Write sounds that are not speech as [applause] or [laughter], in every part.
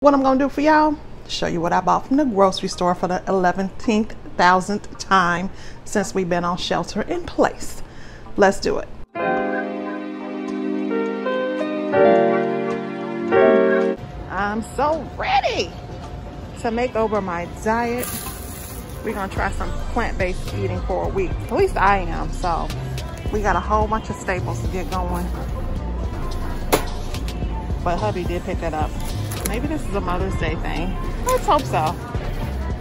What I'm gonna do for y'all, show you what I bought from the grocery store for the 11th thousandth time since we've been on shelter in place. Let's do it. I'm so ready to make over my diet. We're gonna try some plant-based eating for a week. At least I am, so we got a whole bunch of staples to get going. But hubby did pick it up. Maybe this is a Mother's Day thing. Let's hope so.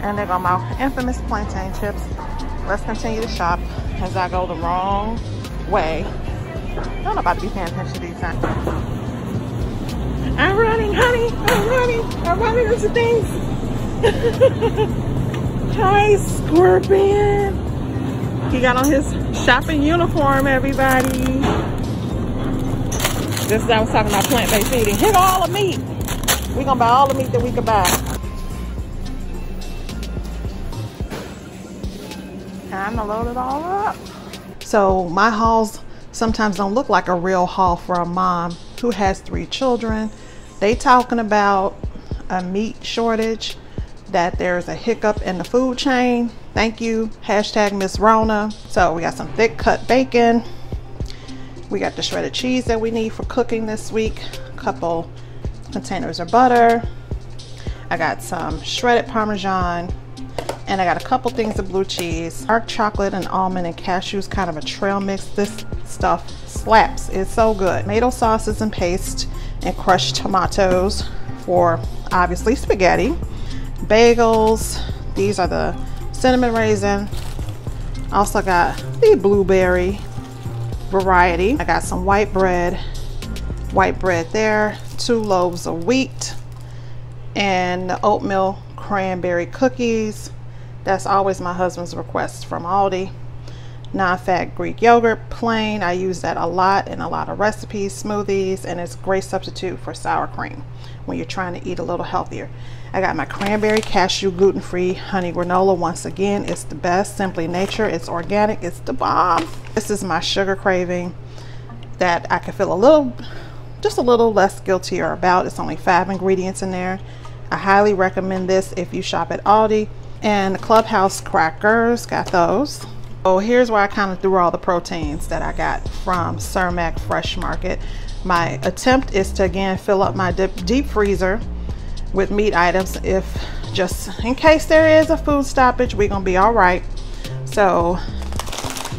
And they're my infamous plantain chips. Let's continue to shop as I go the wrong way. I'm about to be paying attention to these times. I'm running, honey. I'm running. I'm running into things. [laughs] Hi, Scorpion. He got on his shopping uniform, everybody. This is I was talking about plant-based eating. Hit all the meat. We're gonna buy all the meat that we can buy. Time to load it all up. So my hauls sometimes don't look like a real haul for a mom who has three children. They talking about a meat shortage, that there's a hiccup in the food chain. Thank you, hashtag Miss Rona. So we got some thick cut bacon. We got the shredded cheese that we need for cooking this week. A couple containers of butter. I got some shredded Parmesan and I got a couple things of blue cheese, dark chocolate and almond and cashews, kind of a trail mix. This stuff slaps, it's so good. Tomato sauces and paste and crushed tomatoes for obviously spaghetti. Bagels, these are the cinnamon raisin. Also got the blueberry variety. I got some white bread, white bread there, two loaves of wheat, and the oatmeal cranberry cookies. That's always my husband's request from Aldi. Non-fat Greek yogurt, plain. I use that a lot in a lot of recipes, smoothies, and it's a great substitute for sour cream when you're trying to eat a little healthier. I got my cranberry cashew gluten-free honey granola. Once again, it's the best. Simply Nature. It's organic. It's the bomb. This is my sugar craving that I can feel a little just a little less guiltier about. It's only five ingredients in there. I highly recommend this if you shop at Aldi. And Clubhouse crackers, got those. So here's where I kind of threw all the proteins that I got from Cermak Fresh Market. My attempt is to again fill up my dip, deep freezer with meat items if just in case there is a food stoppage, we're gonna be all right. So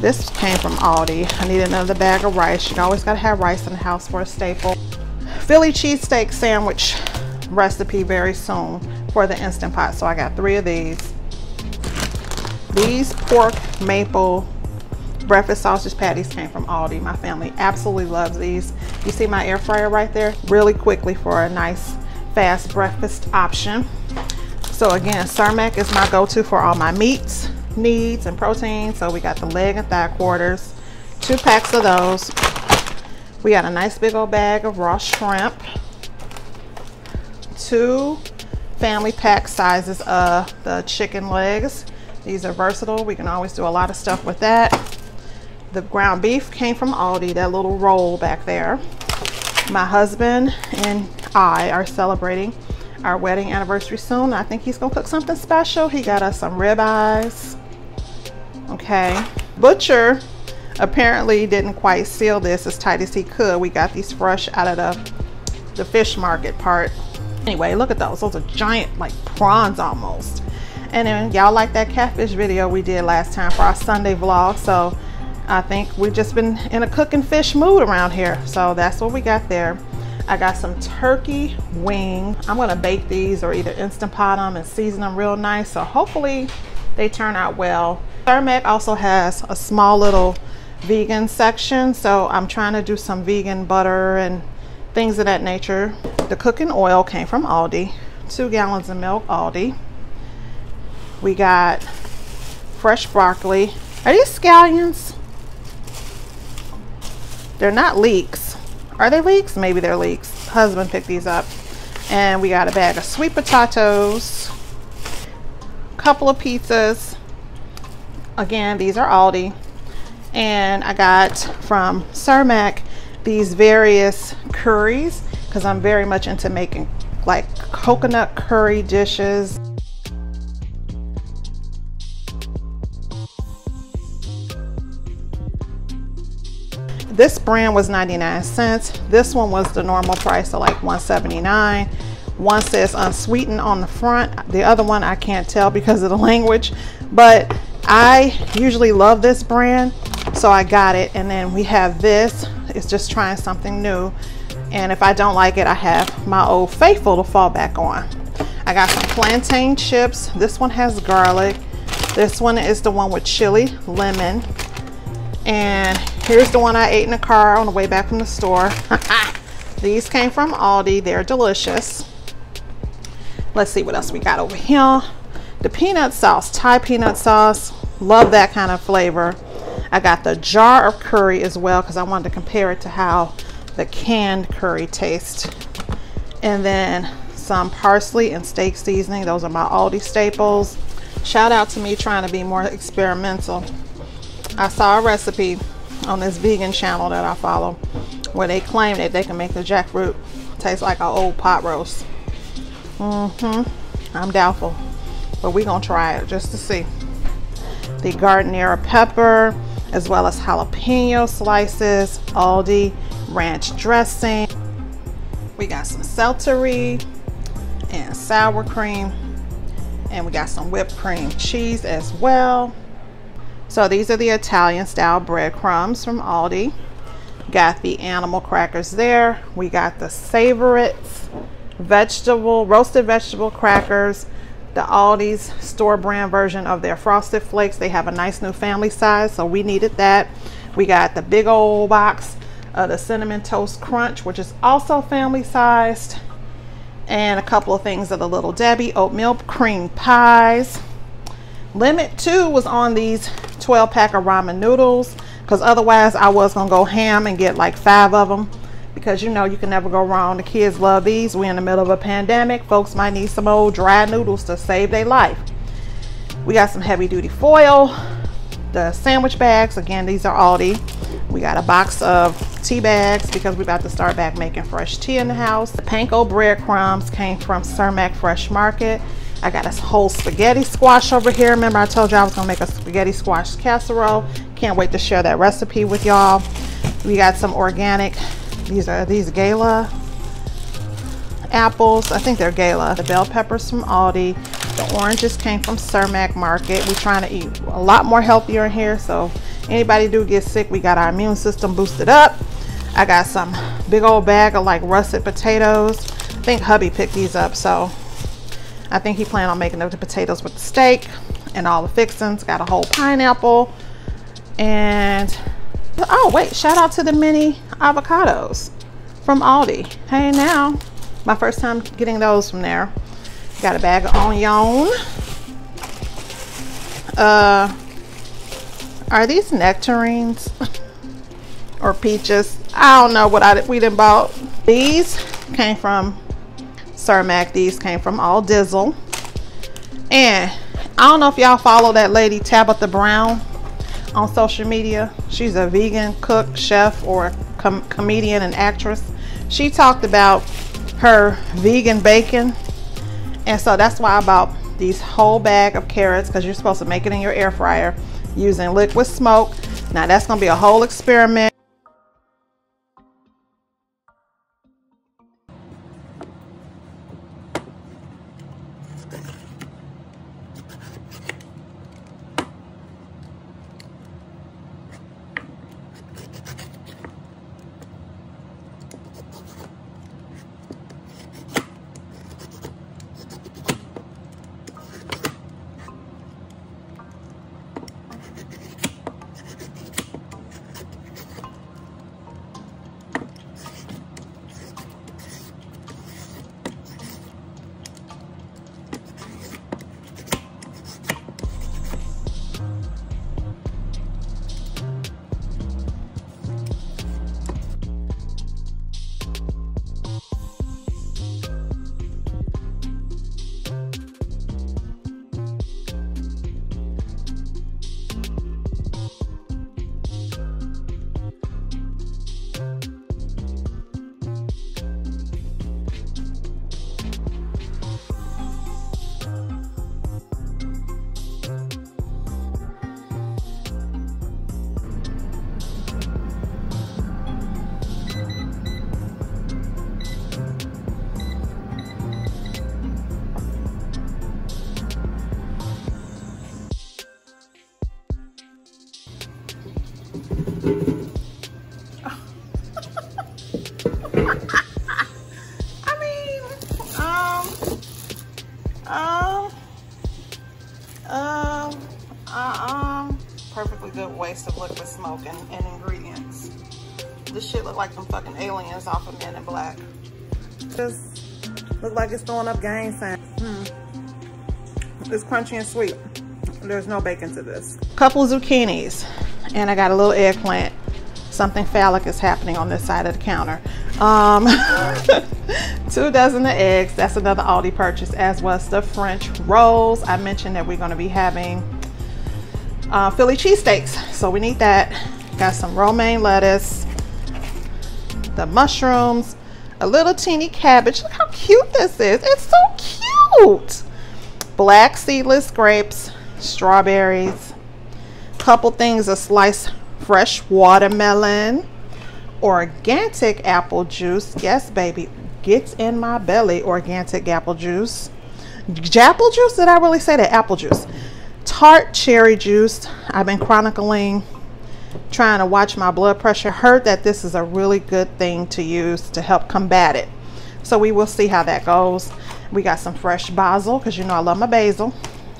this came from Aldi. I need another bag of rice. You always gotta have rice in the house for a staple. Philly cheesesteak sandwich recipe very soon for the Instant Pot. So I got three of these. These pork maple breakfast sausage patties came from Aldi. My family absolutely loves these. You see my air fryer right there? Really quickly for a nice fast breakfast option. So again, Cermak is my go-to for all my meats needs and protein. So we got the leg and thigh quarters, two packs of those. We got a nice big old bag of raw shrimp, two family pack sizes of the chicken legs. These are versatile. We can always do a lot of stuff with that. The ground beef came from Aldi, that little roll back there. My husband and I are celebrating our wedding anniversary soon. I think he's gonna cook something special. He got us some ribeyes, Okay. Butcher apparently didn't quite seal this as tight as he could. We got these fresh out of the, the fish market part. Anyway, look at those. Those are giant, like prawns almost. And then y'all like that catfish video we did last time for our Sunday vlog. So I think we've just been in a cooking fish mood around here. So that's what we got there. I got some turkey wing. I'm gonna bake these or either Instant Pot them and season them real nice. So hopefully they turn out well. Cermak also has a small little vegan section, so I'm trying to do some vegan butter and things of that nature. The cooking oil came from Aldi, two gallons of milk, Aldi. We got fresh broccoli. Are these scallions? They're not leeks. Are they leeks? Maybe they're leeks. Husband picked these up. And we got a bag of sweet potatoes, couple of pizzas, Again, these are Aldi. And I got from Cermak these various curries because I'm very much into making like coconut curry dishes. This brand was 99 cents. This one was the normal price of like 179. One says unsweetened on the front. The other one I can't tell because of the [laughs] language, but I usually love this brand, so I got it. And then we have this. It's just trying something new. And if I don't like it, I have my old faithful to fall back on. I got some plantain chips. This one has garlic. This one is the one with chili, lemon, and here's the one I ate in the car on the way back from the store. [laughs] These came from Aldi. They're delicious. Let's see what else we got over here. The peanut sauce, Thai peanut sauce. Love that kind of flavor. I got the jar of curry as well because I wanted to compare it to how the canned curry tastes. And then some parsley and steak seasoning. Those are my Aldi staples. Shout out to me trying to be more experimental. I saw a recipe on this vegan channel that I follow where they claim that they can make the jackfruit taste like an old pot roast. Mm-hmm. I'm doubtful, but we're gonna try it just to see. The giardiniera pepper, as well as jalapeno slices, Aldi ranch dressing. We got some celery and sour cream, and we got some whipped cream cheese as well. So these are the Italian style breadcrumbs from Aldi. Got the animal crackers there. We got the Savoritz vegetable, roasted vegetable crackers. The Aldi's store brand version of their Frosted Flakes. They have a nice new family size, so we needed that. We got the big old box of the Cinnamon Toast Crunch, which is also family sized. And a couple of things of the Little Debbie oatmeal cream pies. Limit 2 was on these 12 pack of ramen noodles because otherwise I was going to go ham and get like five of them because you know you can never go wrong. The kids love these. We're in the middle of a pandemic. Folks might need some old dry noodles to save their life. We got some heavy duty foil. The sandwich bags, again, these are Aldi. We got a box of tea bags because we're about to start back making fresh tea in the house. The panko breadcrumbs came from Cermak Fresh Market. I got a whole spaghetti squash over here. Remember I told you I was gonna make a spaghetti squash casserole. Can't wait to share that recipe with y'all. We got some organic, these are these Gala apples. I think they're Gala. The bell peppers from Aldi. The oranges came from Cermak Market. We're trying to eat a lot more healthier in here. So anybody do get sick, we got our immune system boosted up. I got some big old bag of like russet potatoes. I think hubby picked these up. So I think he planned on making the potatoes with the steak and all the fixings. Got a whole pineapple. And, oh wait, shout out to the mini avocados from Aldi. Hey now, my first time getting those from there. Got a bag of onion. Uh, are these nectarines [laughs] or peaches? I don't know what I we didn't bought. These came from Cermak. These came from All Dizzle. And I don't know if y'all follow that lady Tabitha Brown on social media. She's a vegan cook, chef, or com comedian and actress. She talked about her vegan bacon. And so that's why I bought these whole bag of carrots because you're supposed to make it in your air fryer using liquid smoke. Now that's going to be a whole experiment. Um, um, uh, um, perfectly good waste of liquid smoke and, and ingredients. This shit look like some fucking aliens off of Men in Black. Just look like it's throwing up gang signs. Hmm. It's crunchy and sweet. There's no bacon to this. Couple zucchinis, and I got a little eggplant. Something phallic is happening on this side of the counter. Um, [laughs] two dozen of eggs. That's another Aldi purchase, as was the French rolls. I mentioned that we're going to be having uh, Philly cheesesteaks, so we need that. Got some romaine lettuce, the mushrooms, a little teeny cabbage. Look how cute this is. It's so cute. Black seedless grapes, strawberries, couple things of sliced fresh watermelon, organic apple juice. Yes, baby, gets in my belly. Organic apple juice. Apple juice? Did I really say that? Apple juice. Tart cherry juice. I've been chronicling trying to watch my blood pressure. Heard that this is a really good thing to use to help combat it. So we will see how that goes. We got some fresh basil because you know I love my basil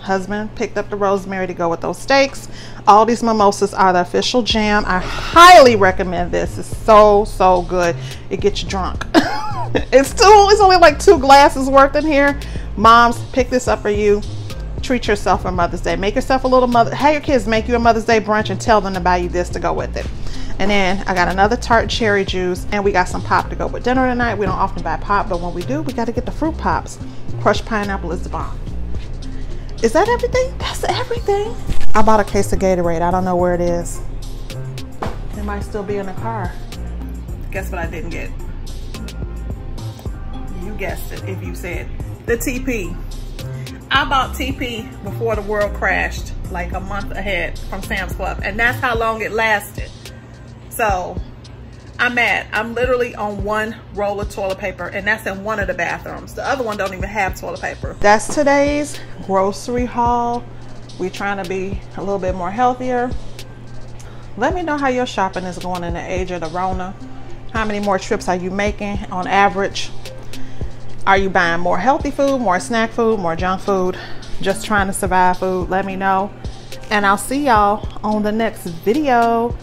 husband picked up the rosemary to go with those steaks. All these mimosas are the official jam. I highly recommend this. It's so, so good. It gets you drunk. [laughs] it's too, it's only like two glasses worth in here. Moms, pick this up for you. Treat yourself for Mother's Day. Make yourself a little mother, have your kids make you a Mother's Day brunch and tell them to buy you this to go with it. And then I got another tart cherry juice and we got some pop to go with dinner tonight. We don't often buy pop, but when we do, we got to get the fruit pops. Crushed pineapple is the bomb. Is that everything? That's everything. I bought a case of Gatorade. I don't know where it is. It might still be in the car. Guess what I didn't get? You guessed it if you said the TP. I bought TP before the world crashed, like a month ahead from Sam's Club. And that's how long it lasted. So I'm at, I'm literally on one roll of toilet paper and that's in one of the bathrooms. The other one don't even have toilet paper. That's today's grocery haul. We're trying to be a little bit more healthier. Let me know how your shopping is going in the age of the Rona. How many more trips are you making on average? Are you buying more healthy food, more snack food, more junk food? Just trying to survive food? Let me know. And I'll see y'all on the next video.